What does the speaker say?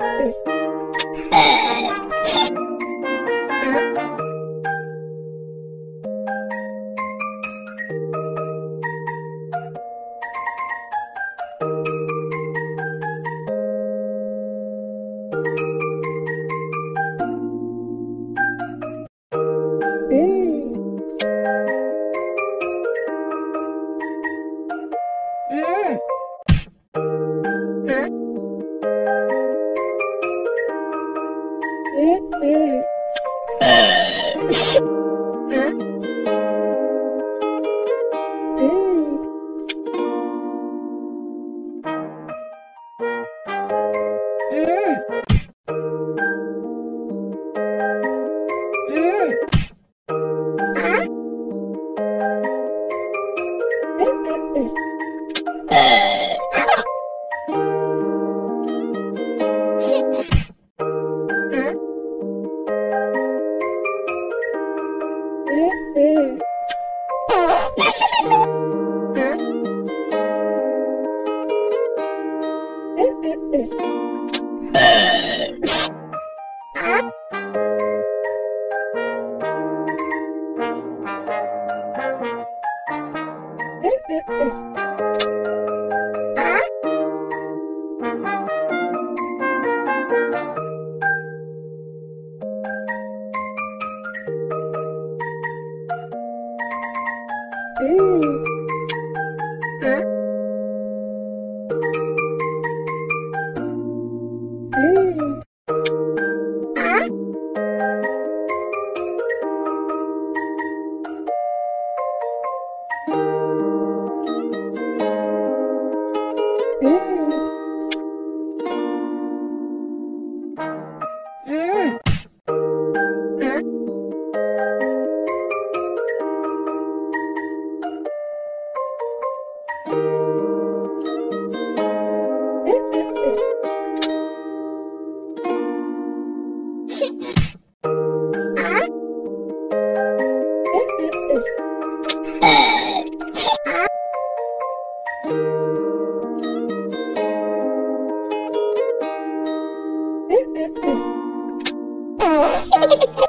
Hey, Hả? Uh... 嗯，啊，嗯，啊，嗯。Ha h